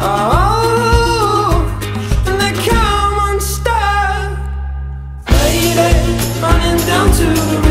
Oh, running down to the